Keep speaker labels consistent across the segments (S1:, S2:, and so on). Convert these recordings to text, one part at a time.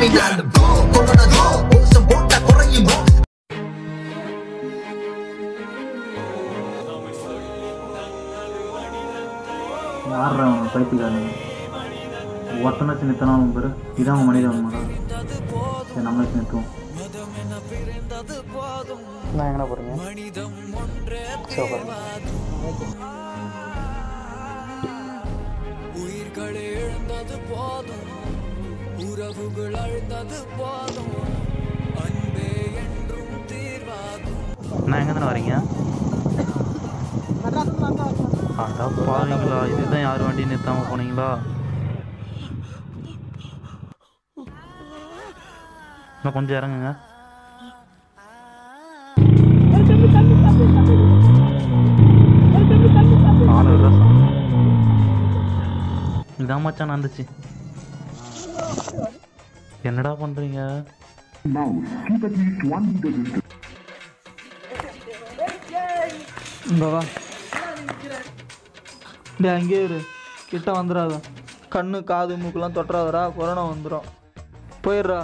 S1: பின்னால் போ corona awesome போட்டா குறையுமோ
S2: யார் அவன் பைத்தியக்காரன் ஒருத்தனாச்சும் நிறுத்தினா அவன் பேர் இதான் அவன் மனிதன் சரி நம்மளே நிறுத்துவோம் நான் எங்கே போகிறீங்க சரி நான் எங்கே தானே வரீங்க? அதான் பாருங்களா இதுதான் யார் வண்டி நிறுத்தாம போனீங்களா? இன்னும் கொஞ்சம் இறங்குங்க. இதான் மச்சான் நடந்துச்சு. என்னடா பண்றீங்க?
S3: இங்க வா. டேய் அங்கேயே இரு. கிட்ட வந்துடாத கண்ணு காது மூக்கெல்லாம் தொட்டுறாதடா கொரோனா வந்துடும் போயிடுறா.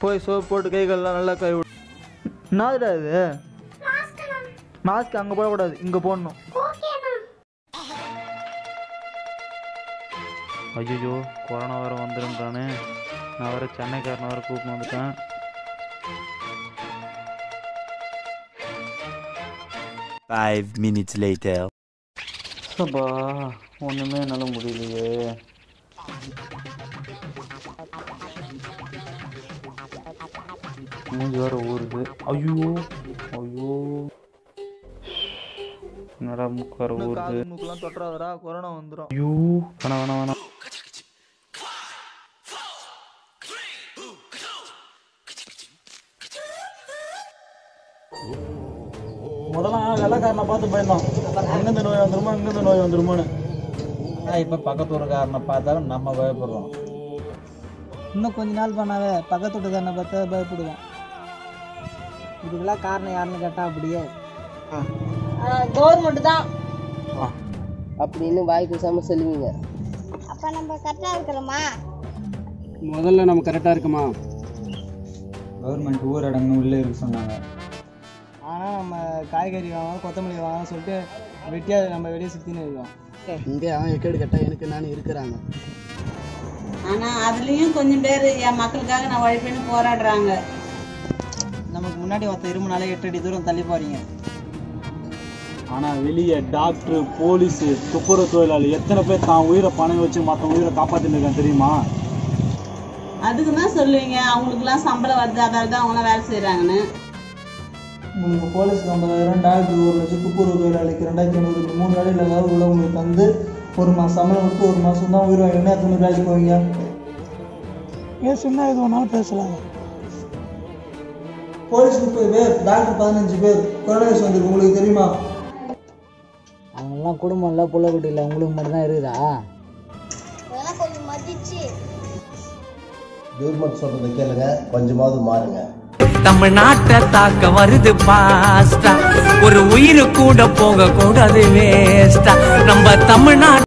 S3: போய் சோப் போட்டு கை கால்லாம் நல்லா கை விடு. என்னதுடா இது? மாஸ்க் அங்கே போடக்கூடாது. இங்கே போடணும்.
S2: ஐயோ கொரோனா வேறு வந்துருன்றானே நான் வேறு சென்னைக்காரனை வேறு கூப்பிட்டு வந்துட்டேன்.
S4: Five minutes later.
S2: சபா ஒன்றுமே என்னால் முடியலையே. மூஞ்சி வேற ஊறுது. ஐயோ ஐயோ. என்னடா மூக்கு வேற ஊறுது.
S3: மூக்கெல்லாம் தொட்டுறாதடா கொரோனா வந்துடும்
S2: ஐயோ வேணாம் வேணாம் வேணாம்.
S3: முதல்ல வெள்ளக்காரனை பார்த்து பயந்தோம். அங்கேருந்து நோய் வந்துருமோ இங்கேருந்து நோய் வந்துருமோன்னு.
S5: இப்போ பக்கத்து ஊருக்காரனை பார்த்தாலும் நம்ம பயப்படுறோம்.
S6: இன்னும் கொஞ்ச நாள் பண்ணாவே பக்கத்து வீட்டுக்காரனை பார்த்தா பயப்படுவோம் இதுக்கெல்லாம் காரணம் யாருன்னு கேட்டா அப்படியே.
S7: கவர்மெண்ட் தான்.
S6: அப்படின்னு வாய் கூசாம சொல்லுவீங்க.
S7: அப்ப நம்ம இருக்கிறோமா
S6: முதல்ல நம்ம கரெக்டாக இருக்குமா?
S5: கவர்மெண்ட் ஊரடங்கு உள்ளே இருக்க சொன்னாங்க.
S6: ஆனால் நம்ம காய்கறி வாங்கணும் கொத்தமல்லி வாங்கணும் சொல்லிட்டு வெட்டியாக நம்ம வெளியே சுற்றின்னு இருக்கோம். இங்கே அவன் எக்கேடு கட்டா எனக்கு நான் இருக்கிறாங்க.
S8: ஆனா அதுலயும் கொஞ்சம் பேர் என் மக்களுக்காக நான் உழைப்பேன்னு போராடுறாங்க.
S6: நமக்கு முன்னாடி ஒருத்தர் இருமுனாலே எட்டு அடி தூரம் தள்ளி போறீங்க.
S3: ஆனால் வெளியே டாக்டர் போலீஸு துப்புரவு தொழிலாளி எத்தனை பேர் தான் உயிரை பணம் வச்சு மற்ற உயிரை காப்பாற்றின்னு இருக்கான் தெரியுமா?
S8: அதுக்கு தான் சொல்லுவீங்க அவங்களுக்குலாம் சம்பளம் வருது அதாவது தான் அவங்களாம் வேலை செய்றாங்கன்னு.
S3: உங்களுக்கு போலீஸ்க்கு ஐம்பதாயிரம் டாக்டர் ஒரு லட்சம் துப்புரவு தொழிலாளிக்கு ரெண்டாயிரத்தி ஐநூறு மூணு வேலையில் ஏதாவது உள்ள உங்களுக்கு தந்து ஒரு மாதம் சம்பளம் கொடுத்து ஒரு மாதம் தான் உயிர் வாங்கி என்ன தொண்ணூறு வேலைக்கு போவீங்க சின்ன இது ஒன்றாலும் பேசலாம். போலீஸ் முப்பது பேர் டாக்டர் பதினஞ்சு பேர் கொரோனா வைரஸ் வந்திருக்கு உங்களுக்கு தெரியுமா?
S6: அவங்கெல்லாம் குடும்பம் இல்லை புள்ள குட்டி இல்லை உங்களுக்கு மட்டும் தான் இருக்குதா?
S7: இதெல்லாம் கொஞ்சம் மதிச்சு.
S9: கவர்மெண்ட் சொல்றதை கேளுங்க கொஞ்சமாவது மாறுங்க.
S1: தமிழ்நாட்டை தாக்க வருது பாஸ்டா ஒரு உயிரு கூட போக கூடாது வேஸ்டா நம்ம தமிழ்நாட்டு